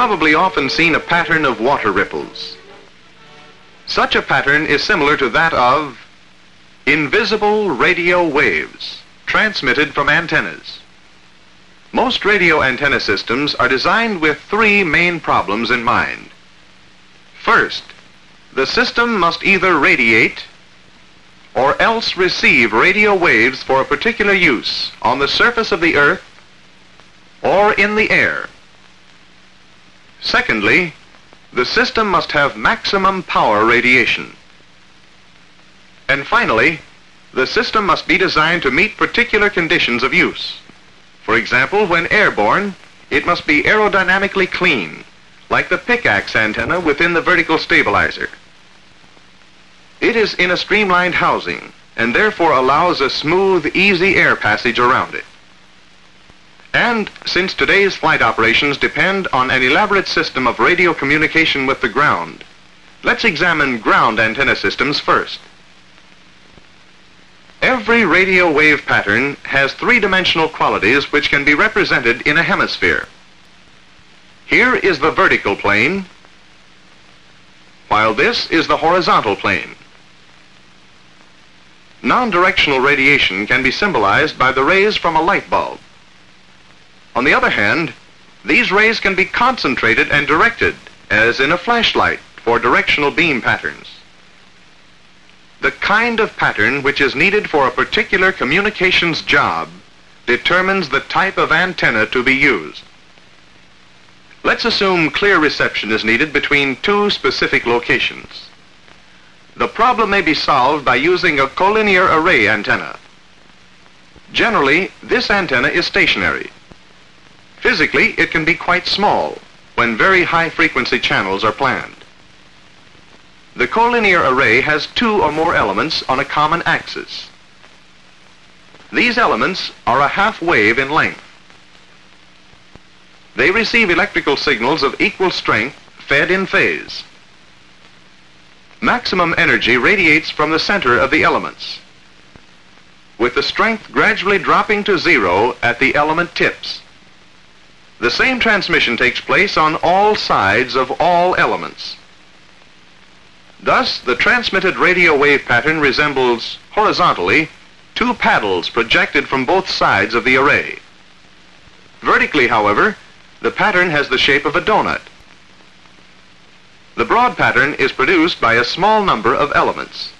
Probably often seen a pattern of water ripples. Such a pattern is similar to that of invisible radio waves transmitted from antennas. Most radio antenna systems are designed with three main problems in mind. First, the system must either radiate or else receive radio waves for a particular use on the surface of the earth or in the air. Secondly, the system must have maximum power radiation. And finally, the system must be designed to meet particular conditions of use. For example, when airborne, it must be aerodynamically clean, like the pickaxe antenna within the vertical stabilizer. It is in a streamlined housing and therefore allows a smooth, easy air passage around it. And since today's flight operations depend on an elaborate system of radio communication with the ground, let's examine ground antenna systems first. Every radio wave pattern has three-dimensional qualities which can be represented in a hemisphere. Here is the vertical plane, while this is the horizontal plane. Non-directional radiation can be symbolized by the rays from a light bulb. On the other hand, these rays can be concentrated and directed, as in a flashlight, for directional beam patterns. The kind of pattern which is needed for a particular communications job determines the type of antenna to be used. Let's assume clear reception is needed between two specific locations. The problem may be solved by using a collinear array antenna. Generally, this antenna is stationary. Physically, it can be quite small when very high frequency channels are planned. The collinear array has two or more elements on a common axis. These elements are a half wave in length. They receive electrical signals of equal strength fed in phase. Maximum energy radiates from the center of the elements, with the strength gradually dropping to zero at the element tips. The same transmission takes place on all sides of all elements. Thus, the transmitted radio wave pattern resembles, horizontally, two paddles projected from both sides of the array. Vertically, however, the pattern has the shape of a donut. The broad pattern is produced by a small number of elements.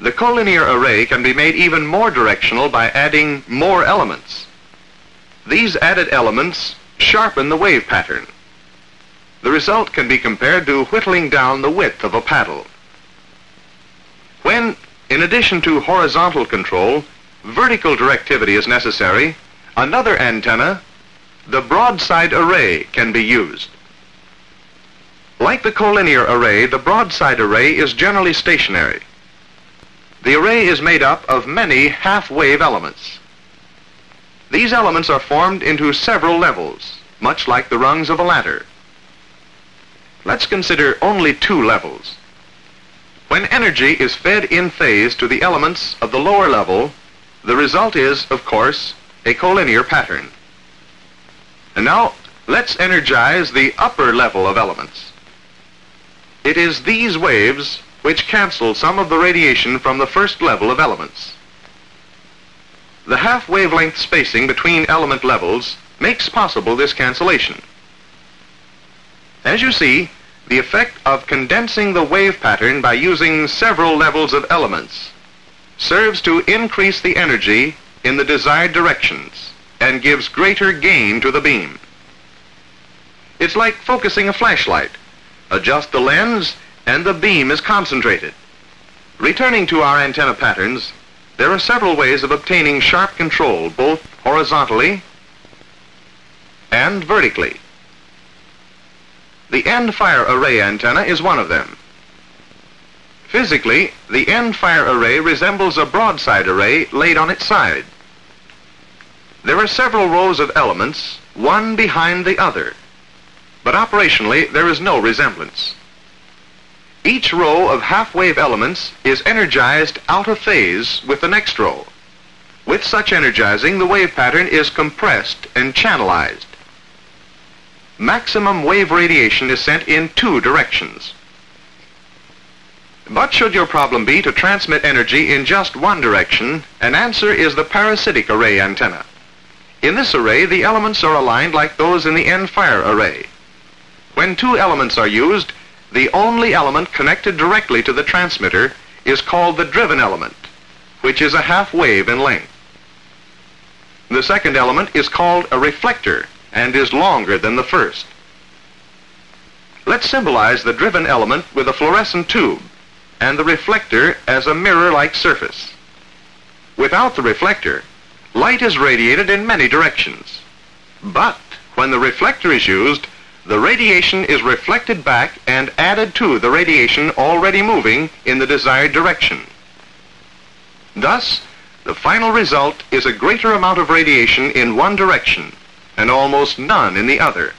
The collinear array can be made even more directional by adding more elements. These added elements sharpen the wave pattern. The result can be compared to whittling down the width of a paddle. When, in addition to horizontal control, vertical directivity is necessary, another antenna, the broadside array, can be used. Like the collinear array, the broadside array is generally stationary. The array is made up of many half-wave elements. These elements are formed into several levels, much like the rungs of a ladder. Let's consider only two levels. When energy is fed in phase to the elements of the lower level, the result is, of course, a collinear pattern. And now, let's energize the upper level of elements. It is these waves which cancel some of the radiation from the first level of elements. The half wavelength spacing between element levels makes possible this cancellation. As you see, the effect of condensing the wave pattern by using several levels of elements serves to increase the energy in the desired directions and gives greater gain to the beam. It's like focusing a flashlight. Adjust the lens and the beam is concentrated. Returning to our antenna patterns, there are several ways of obtaining sharp control both horizontally and vertically. The end fire array antenna is one of them. Physically, the end fire array resembles a broadside array laid on its side. There are several rows of elements, one behind the other, but operationally there is no resemblance. Each row of half-wave elements is energized out of phase with the next row. With such energizing, the wave pattern is compressed and channelized. maximum wave radiation is sent in two directions. But should your problem be to transmit energy in just one direction, an answer is the parasitic array antenna. In this array, the elements are aligned like those in the end-fire array. When two elements are used, the only element connected directly to the transmitter is called the driven element, which is a half wave in length. The second element is called a reflector and is longer than the first. Let's symbolize the driven element with a fluorescent tube and the reflector as a mirror-like surface. Without the reflector, light is radiated in many directions. But when the reflector is used, the radiation is reflected back and added to the radiation already moving in the desired direction. Thus, the final result is a greater amount of radiation in one direction and almost none in the other.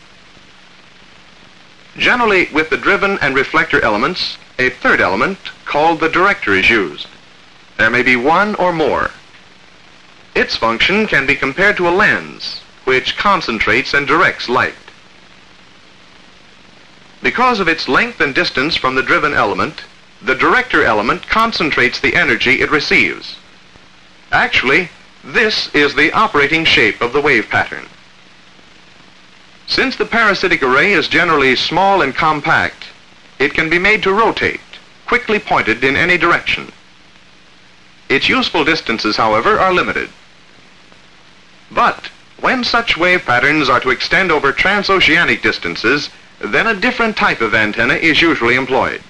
Generally, with the driven and reflector elements, a third element, called the director, is used. There may be one or more. Its function can be compared to a lens, which concentrates and directs light. Because of its length and distance from the driven element, the director element concentrates the energy it receives. Actually, this is the operating shape of the wave pattern. Since the parasitic array is generally small and compact, it can be made to rotate, quickly pointed in any direction. Its useful distances, however, are limited. But when such wave patterns are to extend over transoceanic distances, then a different type of antenna is usually employed.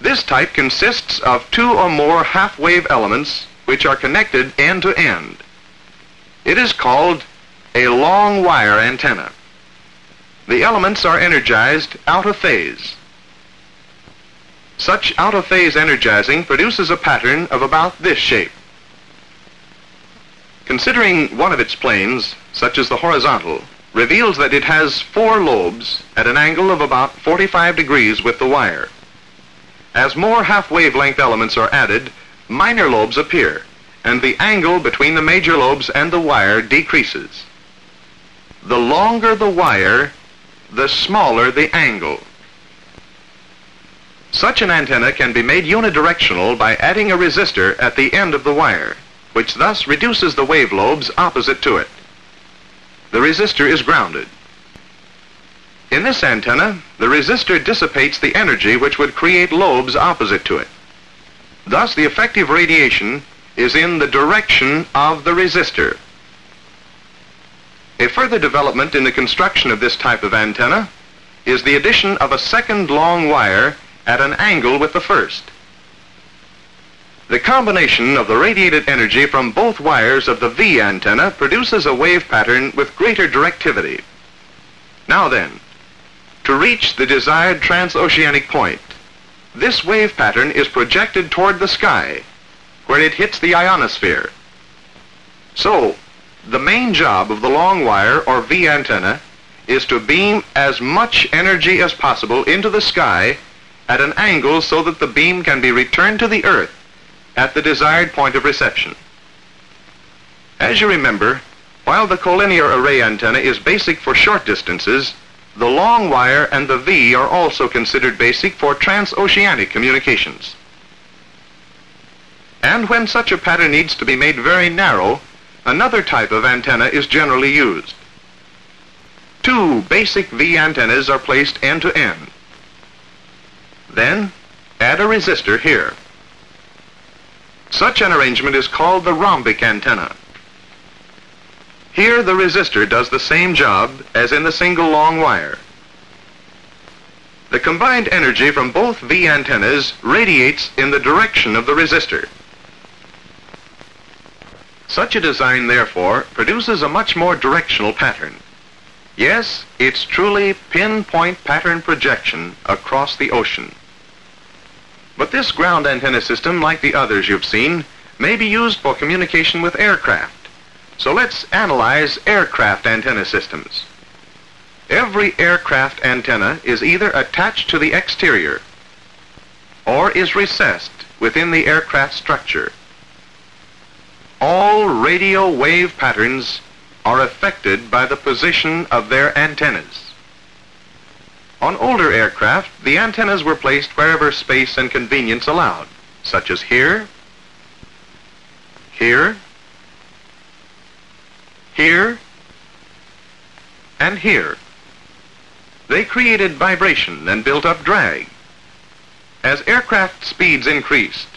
This type consists of two or more half-wave elements which are connected end to end. It is called a long wire antenna. The elements are energized out of phase. Such out of phase energizing produces a pattern of about this shape. Considering one of its planes, such as the horizontal, reveals that it has four lobes at an angle of about 45 degrees with the wire. As more half-wavelength elements are added, minor lobes appear, and the angle between the major lobes and the wire decreases. The longer the wire, the smaller the angle. Such an antenna can be made unidirectional by adding a resistor at the end of the wire which thus reduces the wave lobes opposite to it. The resistor is grounded. In this antenna, the resistor dissipates the energy which would create lobes opposite to it. Thus, the effective radiation is in the direction of the resistor. A further development in the construction of this type of antenna is the addition of a second long wire at an angle with the first. The combination of the radiated energy from both wires of the V antenna produces a wave pattern with greater directivity. Now then, to reach the desired transoceanic point, this wave pattern is projected toward the sky, where it hits the ionosphere. So, the main job of the long wire or V antenna is to beam as much energy as possible into the sky at an angle so that the beam can be returned to the Earth at the desired point of reception. As you remember, while the collinear array antenna is basic for short distances, the long wire and the V are also considered basic for transoceanic communications. And when such a pattern needs to be made very narrow, another type of antenna is generally used. Two basic V antennas are placed end to end. Then, add a resistor here. Such an arrangement is called the rhombic antenna. Here the resistor does the same job as in the single long wire. The combined energy from both V antennas radiates in the direction of the resistor. Such a design, therefore, produces a much more directional pattern. Yes, it's truly pinpoint pattern projection across the ocean. But this ground antenna system, like the others you've seen, may be used for communication with aircraft. So let's analyze aircraft antenna systems. Every aircraft antenna is either attached to the exterior or is recessed within the aircraft structure. All radio wave patterns are affected by the position of their antennas. On older aircraft, the antennas were placed wherever space and convenience allowed, such as here, here, here, and here. They created vibration and built up drag. As aircraft speeds increased,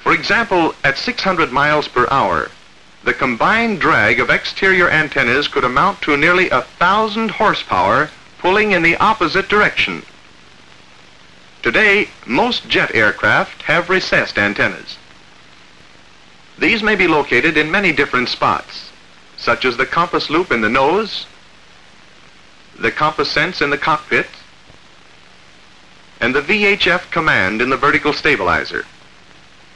for example, at 600 miles per hour, the combined drag of exterior antennas could amount to nearly a thousand horsepower pulling in the opposite direction. Today, most jet aircraft have recessed antennas. These may be located in many different spots, such as the compass loop in the nose, the compass sense in the cockpit, and the VHF command in the vertical stabilizer.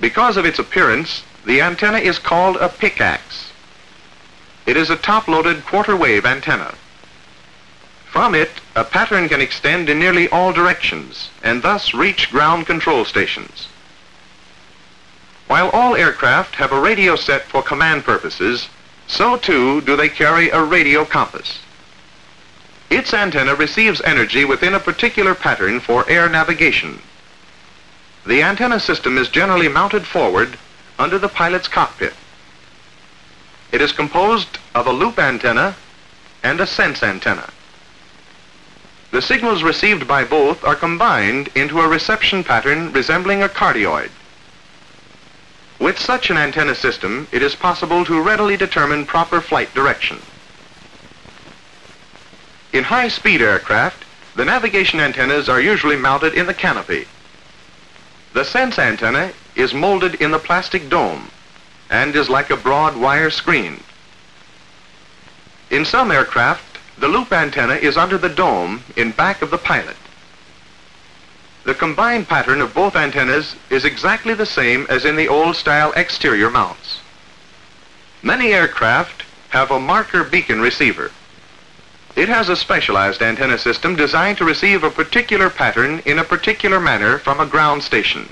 Because of its appearance, the antenna is called a pickaxe. It is a top-loaded quarter-wave antenna. From it, a pattern can extend in nearly all directions and thus reach ground control stations. While all aircraft have a radio set for command purposes, so too do they carry a radio compass. Its antenna receives energy within a particular pattern for air navigation. The antenna system is generally mounted forward under the pilot's cockpit. It is composed of a loop antenna and a sense antenna. The signals received by both are combined into a reception pattern resembling a cardioid. With such an antenna system, it is possible to readily determine proper flight direction. In high-speed aircraft, the navigation antennas are usually mounted in the canopy. The sense antenna is molded in the plastic dome and is like a broad wire screen. In some aircraft, the loop antenna is under the dome in back of the pilot. The combined pattern of both antennas is exactly the same as in the old-style exterior mounts. Many aircraft have a marker beacon receiver. It has a specialized antenna system designed to receive a particular pattern in a particular manner from a ground station.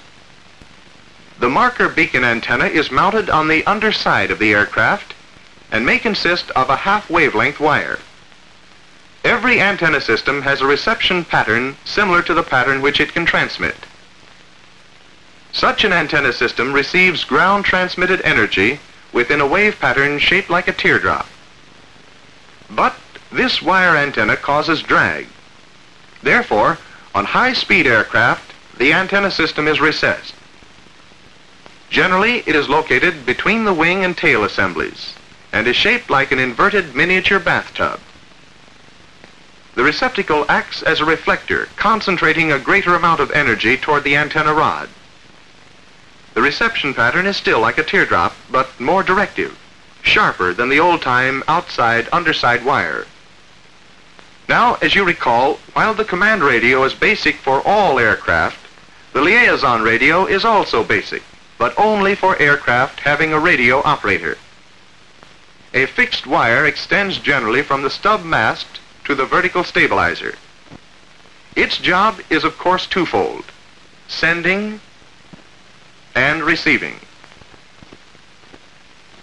The marker beacon antenna is mounted on the underside of the aircraft and may consist of a half wavelength wire. Every antenna system has a reception pattern similar to the pattern which it can transmit. Such an antenna system receives ground transmitted energy within a wave pattern shaped like a teardrop. But this wire antenna causes drag. Therefore, on high-speed aircraft, the antenna system is recessed. Generally, it is located between the wing and tail assemblies and is shaped like an inverted miniature bathtub. The receptacle acts as a reflector, concentrating a greater amount of energy toward the antenna rod. The reception pattern is still like a teardrop, but more directive, sharper than the old-time outside-underside wire. Now, as you recall, while the command radio is basic for all aircraft, the liaison radio is also basic, but only for aircraft having a radio operator. A fixed wire extends generally from the stub mast to the vertical stabilizer. Its job is of course twofold, sending and receiving.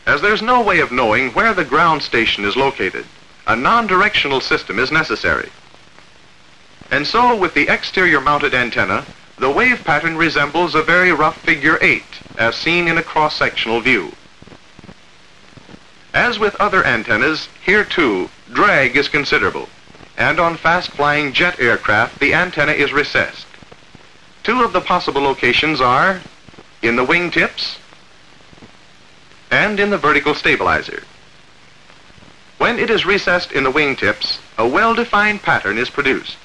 As there's no way of knowing where the ground station is located, a non-directional system is necessary. And so with the exterior mounted antenna, the wave pattern resembles a very rough figure 8, as seen in a cross-sectional view. As with other antennas, here too, drag is considerable, and on fast-flying jet aircraft, the antenna is recessed. Two of the possible locations are in the wingtips and in the vertical stabilizer. When it is recessed in the wingtips, a well-defined pattern is produced.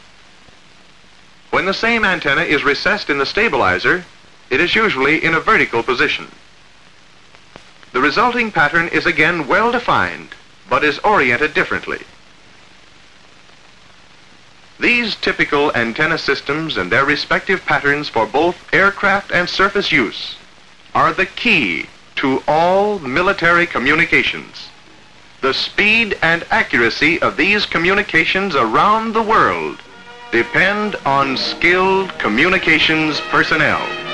When the same antenna is recessed in the stabilizer, it is usually in a vertical position. The resulting pattern is again well-defined, but is oriented differently. These typical antenna systems and their respective patterns for both aircraft and surface use are the key to all military communications. The speed and accuracy of these communications around the world depend on skilled communications personnel.